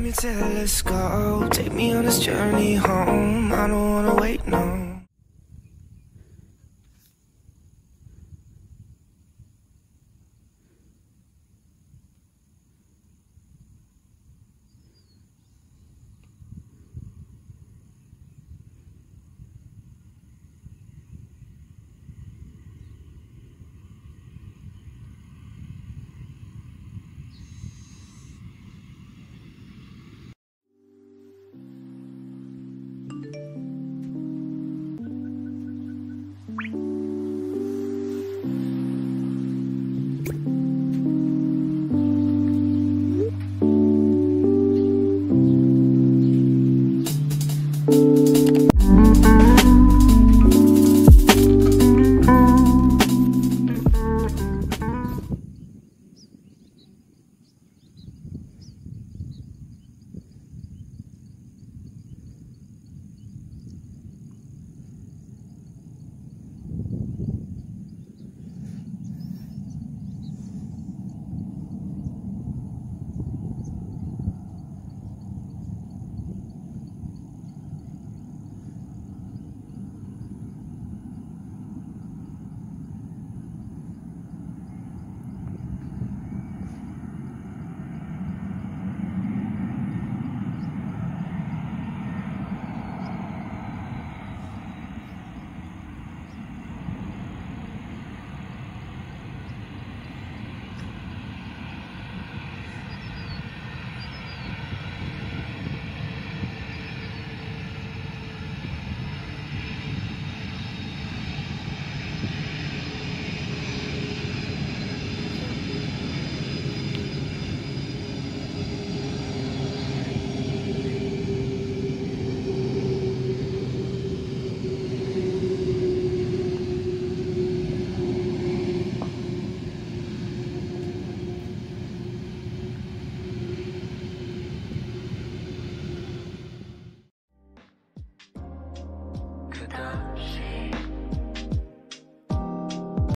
Let your telescope. Take me on this journey home. I don't wanna wait no